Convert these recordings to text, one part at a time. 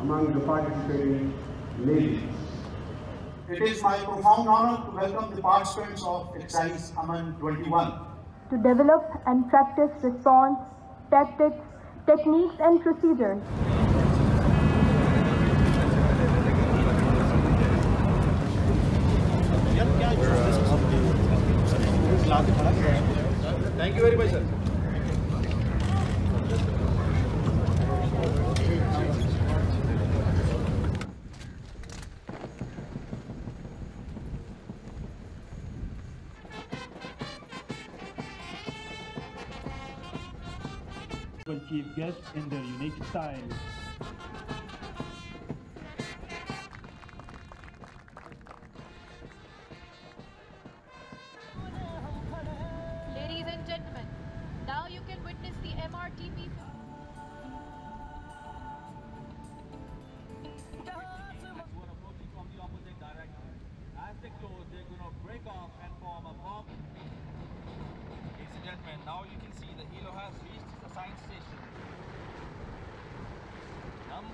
among the participating nations. It is my profound honor to welcome the participants of Exercise Aman 21. to develop and practice response, tactics, techniques, and procedures Thank you very much, sir. Chief guests in their unique style.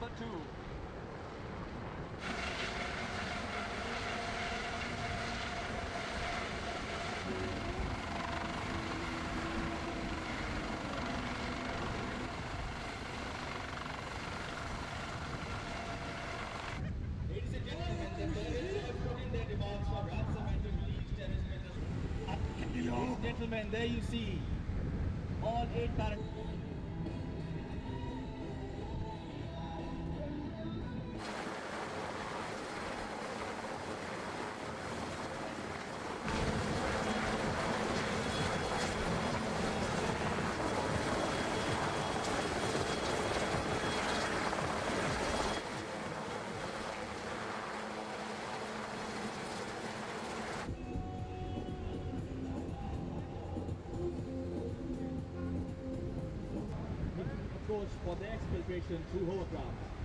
Number two. Ladies and gentlemen, have put in their demands for ransom and. Ladies and gentlemen, there you see all eight parents. Approach for the exfiltration through hovercraft.